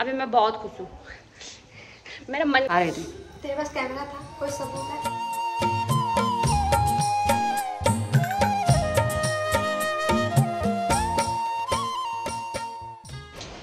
अभी मैं बहुत खुश हूँ। मेरा मन आ रही थी तेरे पास कैमरा था कोई सबूत है?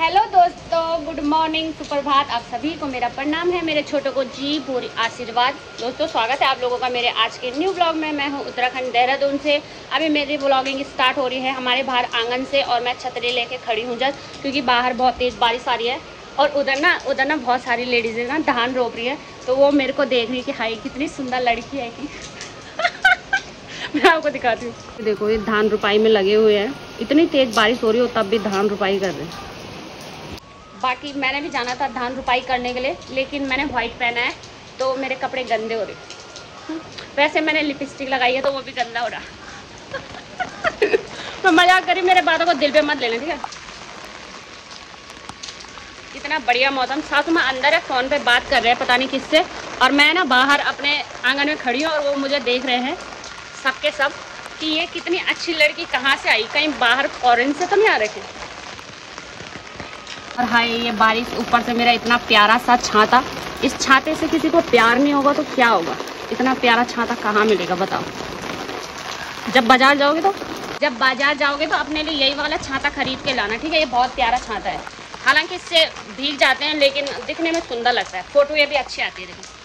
हेलो दोस्तों गुड मॉर्निंग सुप्रभात। आप सभी को मेरा प्रणाम है मेरे छोटों को जी पूरी आशीर्वाद। दोस्तों स्वागत है आप लोगों का मेरे आज के न्यू ब्लॉग में। मैं हूँ उत्तराखंड देहरादून से। अभी मेरी ब्लॉगिंग स्टार्ट हो रही है हमारे बाहर आँगन से और मैं छतरी लेके खड़ी हूँ जस्ट क्योंकि बाहर बहुत तेज़ बारिश आ रही है। और उधर ना उधर ना बहुत सारी लेडीज़ ना, धान रोप रही है तो वो मेरे को देख रही है कि हाई कितनी सुंदर लड़की है कि। मैं आपको दिखाती हूँ। देखो, ये धान रुपाई में लगे हुए हैं। इतनी तेज़ बारिश हो रही हो तब भी धान रुपाई कर रहे हैं। बाकी मैंने भी जाना था धान रुपाई करने के लिए, लेकिन मैंने व्हाइट पहना है तो मेरे कपड़े गंदे हो रहे वैसे मैंने लिपस्टिक लगाई है तो वो भी गंदा हो रहा। तो मज़ाक करी मेरे बातों को दिल पे मत लेना, ठीक है? इतना बढ़िया मौसम, साथ में अंदर है फ़ोन पे बात कर रहे हैं, पता नहीं किससे। और मैं ना बाहर अपने आँगन में खड़ी हूँ और वो मुझे देख रहे हैं, सबके सब, कि ये कितनी अच्छी लड़की कहाँ से आई? कहीं बाहर फॉरेन से तो नहीं आ रखे और हाय ये बारिश ऊपर से मेरा इतना प्यारा सा छाता, इस छाते से किसी को प्यार नहीं होगा तो क्या होगा? इतना प्यारा छाता कहाँ मिलेगा, बताओ? जब बाज़ार जाओगे तो? जब बाज़ार जाओगे तो अपने लिए यही वाला छाता खरीद के लाना, ठीक है? ये बहुत प्यारा छाता है। हालाँकि इससे भीग जाते हैं, लेकिन दिखने में सुंदर लगता है। फ़ोटो ये भी अच्छी आती है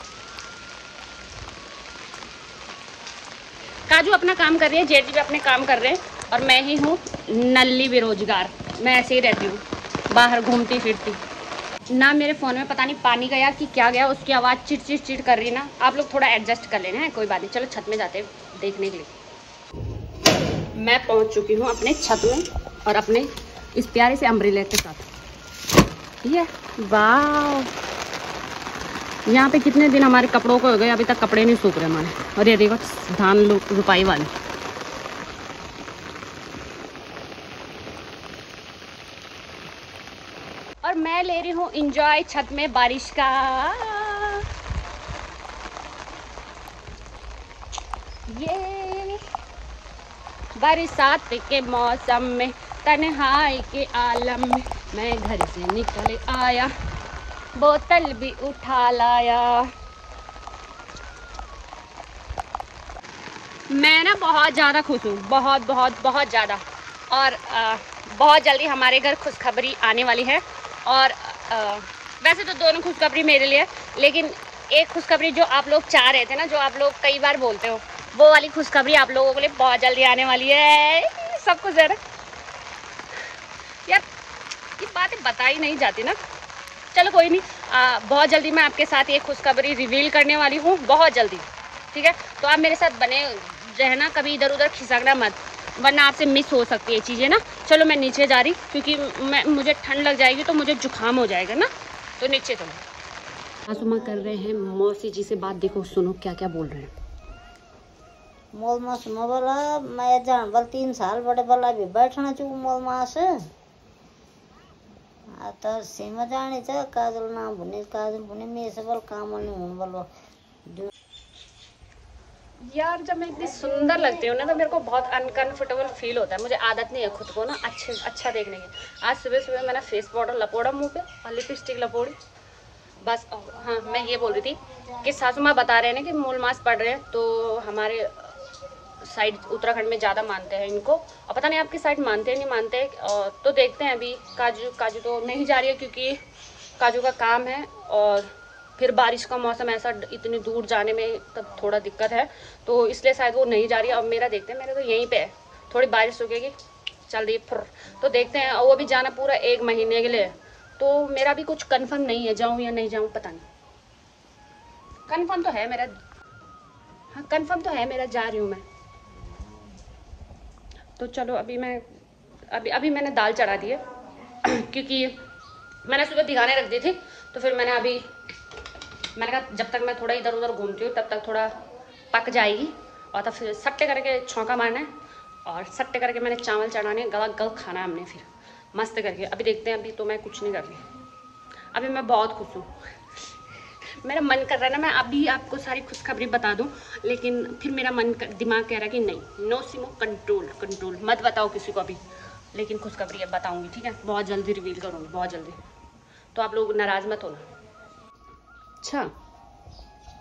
काजू अपना काम कर रही है, जेठ भी अपने काम कर रहे हैं, और मैं ही हूँ नल्ली बेरोजगार। मैं ऐसे ही रहती हूँ, बाहर घूमती फिरती। ना मेरे फ़ोन में पता नहीं पानी गया कि क्या गया, उसकी आवाज़ चिट चिट चिट कर रही ना। आप लोग थोड़ा एडजस्ट कर लेना है कोई बात नहीं। चलो, छत में जाते देखने के लिए। मैं पहुँच चुकी हूँ अपने छत में और अपने इस प्यारे से अम्ब्रेला के साथ। ये वाह यहाँ पे कितने दिन हमारे कपड़ों को हो गए, अभी तक कपड़े नहीं सूख रहे हमारे। और ये देखो, धान रुपाई वाली। और मैं ले रही हूँ इंजॉय छत में बारिश का। ये, बरसात के मौसम में, तन्हाई के आलम में। मैं घर से निकल आया बोतल भी उठा लाया। मैं ना बहुत ज़्यादा खुश हूँ बहुत बहुत बहुत ज़्यादा। और आ, बहुत जल्दी हमारे घर खुशखबरी आने वाली है। और आ, वैसे तो दोनों खुशखबरी मेरे लिए लेकिन एक खुशखबरी जो आप लोग चाह रहे थे ना जो आप लोग कई बार बोलते हो वो वाली खुशखबरी आप लोगों के लिए बहुत जल्दी आने वाली है। सब कुछ ज़रा ये बातें बताई नहीं जाती ना। चलो कोई नहीं आ, बहुत जल्दी मैं आपके साथ ये खुशखबरी रिवील करने वाली हूँ बहुत जल्दी ठीक है? तो आप मेरे साथ बने रहना कभी इधर उधर खिसकना मत वरना आपसे मिस हो सकती है चीज़ें ना। चलो मैं नीचे जा रही क्योंकि मैं मुझे ठंड लग जाएगी तो मुझे जुकाम हो जाएगा ना। तो नीचे चलो। आसुमा कर रहे हैं मौसी जी से बात देखो सुनो क्या क्या बोल रहे हैं। मोल मास बोला मैं जान बल तीन साल बड़े बला भी बैठना चू मोल मास। आता सीमा जाने चा काजल ना भुने काजल भुने में से बल काम नहीं हुन बल यार, जब मैं इतनी सुंदर लगती हूँ ना तो मेरे को बहुत अनकंफर्टेबल फील होता है। मुझे आदत नहीं है खुद को ना अच्छे अच्छा देखने की। आज सुबह सुबह मैंने फेस पाउडर लपोड़ा मुँह पे और लिपस्टिक लपोड़ी। बस हाँ मैं ये बोल रही थी कि सासू माँ बता रहे हैं ना कि मूल मास पड़ रहे हैं तो हमारे साइड उत्तराखंड में ज़्यादा मानते हैं इनको। और पता नहीं आपकी साइड मानते हैं, नहीं मानते तो देखते हैं अभी। काजू काजू तो नहीं जा रही है क्योंकि काजू का काम है और फिर बारिश का मौसम ऐसा इतनी दूर जाने में तब थोड़ा दिक्कत है। तो इसलिए शायद वो नहीं जा रही है। अब मेरा देखते हैं, मेरा तो यहीं पे है। थोड़ी बारिश रुकेगी, चल रही फिर तो देखते हैं, और वो भी जाना पूरा एक महीने के लिए। तो मेरा भी कुछ कन्फर्म नहीं है, जाऊँ या नहीं जाऊँ, पता नहीं। कन्फर्म तो है मेरा हाँ कन्फर्म तो है मेरा, जा रही हूँ मैं। तो चलो, अभी मैं, अभी अभी मैंने दाल चढ़ा दी है, क्योंकि मैंने सुबह दिखाने रख दी थी तो फिर मैंने अभी, मैंने कहा, जब तक मैं थोड़ा इधर उधर घूमती हूँ, तब तक थोड़ा पक जाएगी, और तब फिर सट्टे करके छौंका मारना है, और सट्टे करके मैंने चावल चढ़ाने गला गल खाना है हमने फिर, मस्त करके। अभी देखते हैं, अभी तो मैं कुछ नहीं कर रही। अभी मैं बहुत खुश हूँ। मेरा मन कर रहा है ना मैं अभी आपको सारी खुशखबरी बता दूँ लेकिन फिर मेरा मन कर, दिमाग कह रहा है कि नहीं नो सिमो कंट्रोल कंट्रोल मत बताओ किसी को अभी लेकिन खुशखबरी अब बताऊँगी ठीक है? बहुत जल्दी रिवील करूँगी बहुत जल्दी। तो आप लोग नाराज़ मत होना। अच्छा।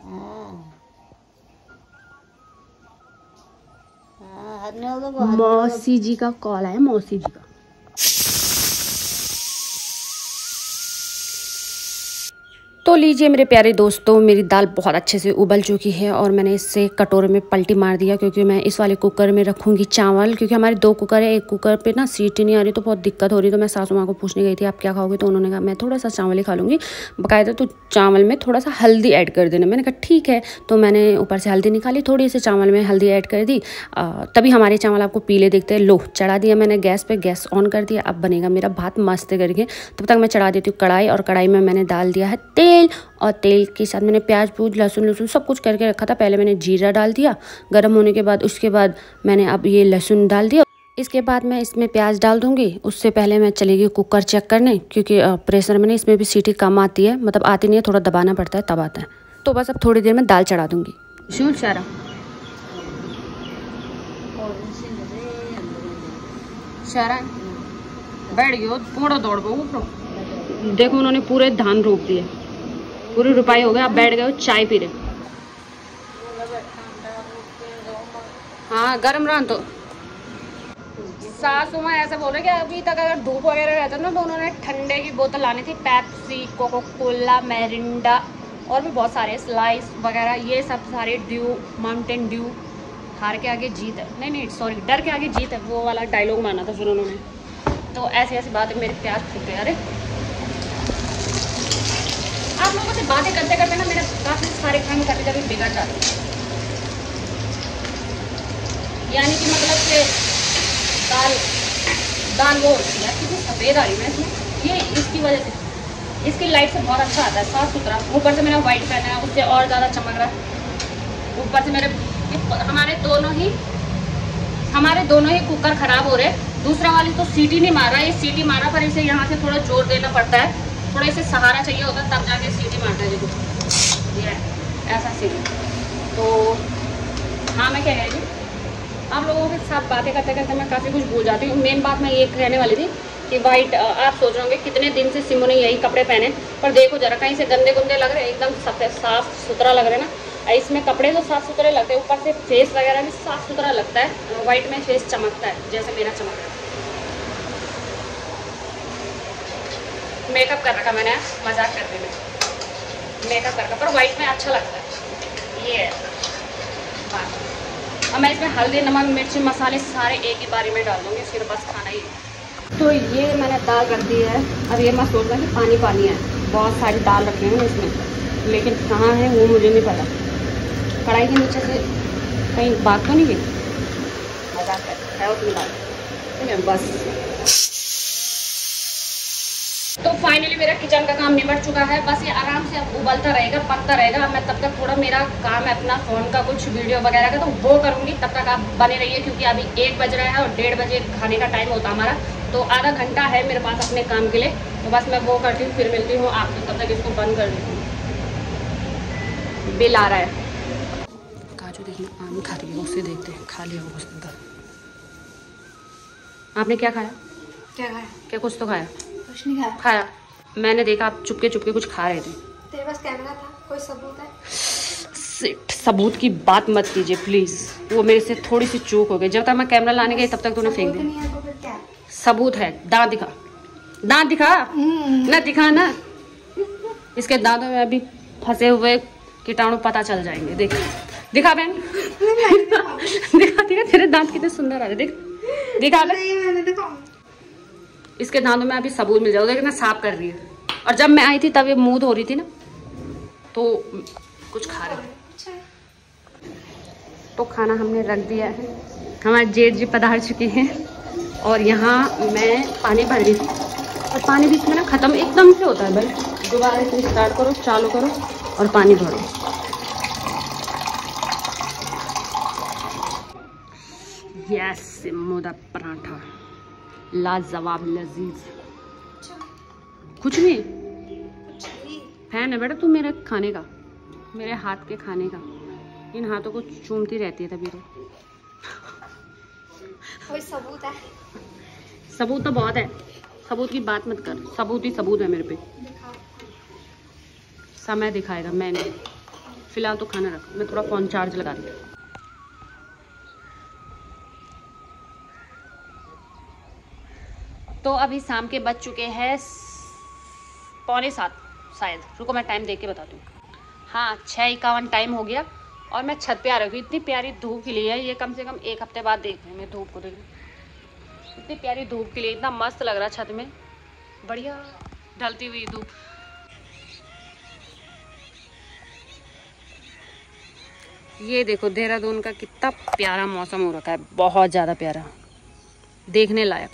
हाँ। हाँ। मौसी जी का कॉल आया मौसी जी का। तो लीजिए मेरे प्यारे दोस्तों, मेरी दाल बहुत अच्छे से उबल चुकी है और मैंने इससे कटोरे में पलटी मार दिया क्योंकि मैं इस वाले कुकर में रखूँगी चावल, क्योंकि हमारे दो कुकर है, एक कुकर पे ना सीटी नहीं आ रही तो बहुत दिक्कत हो रही तो मैं सासू माँ को पूछने गई थी, आप क्या खाओगे? तो उन्होंने कहा, मैं थोड़ा सा चावल ही खा लूँगी। बाकायदा तो चावल में थोड़ा सा हल्दी ऐड कर देना। मैंने कहा, ठीक है। तो मैंने ऊपर से हल्दी निकाली, थोड़ी सी चावल में हल्दी ऐड कर दी। तभी हमारे चावल आपको पीले देखते हैं। लो, चढ़ा दिया मैंने गैस पर गैस ऑन कर दिया। अब बनेगा मेरा भात मस्त करके। तब तक मैं चढ़ा देती हूँ कढ़ाई और कढ़ाई में मैंने डाल दिया है तेल। और तेल के साथ मैंने प्याज, पूज, लहसुन लहसुन सब कुछ करके रखा था। पहले मैंने जीरा डाल दिया, गर्म होने के बाद, उसके बाद मैंने अब ये लहसुन डाल दिया। इसके बाद मैं इसमें प्याज डाल दूँगी। उससे पहले मैं चलेगी कुकर चेक करने, क्योंकि प्रेशर में ना इसमें भी सीटी कम आती है। मतलब आती नहीं है, थोड़ा दबाना पड़ता है, तब आता है। तो बस अब थोड़ी देर में दाल चढ़ा दूँगी। शूल सारा सारा बैठ गयो थोड़ा दौड़ गो देखो, उन्होंने पूरे धान रोप दिए। पूरी रुपाई हो गया अब बैठ गए हो, चाय पी रहे हाँ। गर्म रहा तो। सासू माँ ऐसे बोल रहे कि अभी तक अगर धूप वगैरह रहता ना तो उन्होंने ठंडे की बोतल लानी थी पैप्सी कोको कोला मैरिंडा और भी बहुत सारे स्लाइस वगैरह, ये सब सारे ड्यू माउंटेन ड्यू हार के आगे जीत है। नहीं नहीं सॉरी डर के आगे जीत है, वो वाला डायलॉग माना था फिर उन्होंने। तो ऐसी ऐसी बातें, मेरे प्याज फूट गए। अरे आप लोगों से बातें करते करते ना मेरे काफ़ी सारे काम कभी कभी बिगड़ जाते यानी कि मतलब कि दाल दाल वो होती है कितनी सफ़ेद आ रही है इसमें ये इसकी वजह से, इसकी लाइट से बहुत अच्छा आता है, साफ़ सुथरा। ऊपर से मैंने वाइट पहना है, उससे और ज़्यादा चमक रहा है। ऊपर से मेरे, हमारे दोनों ही, हमारे दोनों ही कुकर खराब हो रहे हैं। दूसरा वाली तो सीटी नहीं मार ये सीटी मारा पर इसे यहाँ से थोड़ा ज़ोर देना पड़ता है। थोड़ा इसे सहारा चाहिए होता, तब जाके सीटी मारता है। देखो ऐसा सीटी तो हाँ मैं कह रही थी आप लोगों के साथ बातें करते करते मैं काफ़ी कुछ भूल जाती हूँ। मेन बात मैं ये कहने वाली थी कि वाइट आप सोच रहे होंगे कितने दिन से सिमो ने यही कपड़े पहने, पर देखो जरा कहीं से गंदे गुंदे लग रहे हैं, एकदम सफ़ेद साफ़ सुथरा लग रहा है ना। इसमें कपड़े तो साफ़ सुथरे लगते हैं, ऊपर से फेस वगैरह भी साफ़ सुथरा लगता है वाइट में फेस चमकता है, जैसे मेरा चमक रहा है। मेकअप कर रखा मैंने, मज़ाक करने में। मेकअप कर रखा, पर वाइट में अच्छा लगता है। ये बात। मैं इसमें हल्दी, नमक, मिर्च, मसाले सारे एक ही बारी में डाल दूँगी फिर बस खाना ही तो ये मैंने दाल रख दी है। अब ये मैं सोच रहा कि पानी पानी है। बहुत सारी दाल रखी है इसमें। लेकिन कहाँ है वो मुझे नहीं पता। कढ़ाई के नीचे से कहीं बात तो नहीं की मज़ाक कर बस। तो फाइनली मेरा किचन का काम निपट चुका है। बस ये आराम से अब उबलता रहेगा पकता रहेगा। मैं तब तक थोड़ा मेरा काम है अपना फ़ोन का कुछ वीडियो वगैरह का तो वो करूँगी। तब तक आप बने रहिए क्योंकि अभी एक बज रहा है और डेढ़ बजे खाने का टाइम होता हमारा। तो आधा घंटा है मेरे पास अपने काम के लिए। तो बस मैं वो करती हूँ फिर मिलती हूँ। आपको तब तक इसको बंद कर देती हूँ। बिल आ रहा है। काजू देखिए आम खा रही है उससे देखते हैं। खा लिया उसने तो। आपने क्या खाया? क्या खाया? क्या कुछ तो खाया? कुछ नहीं खाया। खाया। मैंने देखा आप चुपके चुपके कुछ खा रहे थे। तेरे पास कैमरा था? कोई सबूत है? सिट सबूत की बात मत कीजिए प्लीज़ वो मेरे से थोड़ी सी चूक हो गई। जब तक मैं कैमरा लाने गई तब तक तूने फेंक दिया। तो? सबूत है। दांत दिखा। दांत दिखा? हम्म, न दिखा ना। इसके दांतों में अभी फंसे हुए कीटाणु पता चल जाएँगे। देख। दिखा बहन। दिखा दिखा। तेरे दांत कितने सुंदर आ रहे देख। बहन देखा इसके दांतों में अभी सबूत मिल जाएगा कितना साफ़ कर रही है। और जब मैं आई थी, तब ये मूद हो रही थी ना तो कुछ खा रहे तो खाना हमने रख दिया है। हमारे जेठ जी पधार चुके हैं, और यहाँ मैं पानी भर रही थी। और पानी बीच में ना ख़त्म एकदम से होता है भाई। दोबारा से स्टार्ट करो, चालू करो, और पानी भरो। यस सिमो दा पराठा। लाजवाब लजीज। अच्छा। कुछ नहीं। फ़ैन है बेटा तू मेरे खाने का मेरे हाथ के खाने का। इन हाथों को चूमती रहती है तभी तो। कोई सबूत है। सबूत तो बहुत है। सबूत की बात मत कर। सबूत ही सबूत है मेरे पे। समय दिखाएगा मैं नहीं फ़िलहाल तो खाना रख। मैं थोड़ा फ़ोन चार्ज लगा रही तो अभी शाम के बज चुके हैं पौने सात शायद। रुको, मैं टाइम देख के बता दूँ हाँ छः इक्यावन टाइम हो गया और मैं छत पे आ रही हूँ। इतनी प्यारी धूप के लिए है, ये कम से कम एक हफ़्ते बाद देख रही हूँ मैं धूप को देख रही इतनी प्यारी धूप के लिए, इतना मस्त लग रहा छत में। बढ़िया ढलती हुई धूप। ये देखो, देहरादून का कितना प्यारा मौसम हो रखा है, बहुत ज़्यादा प्यारा। देखने लायक।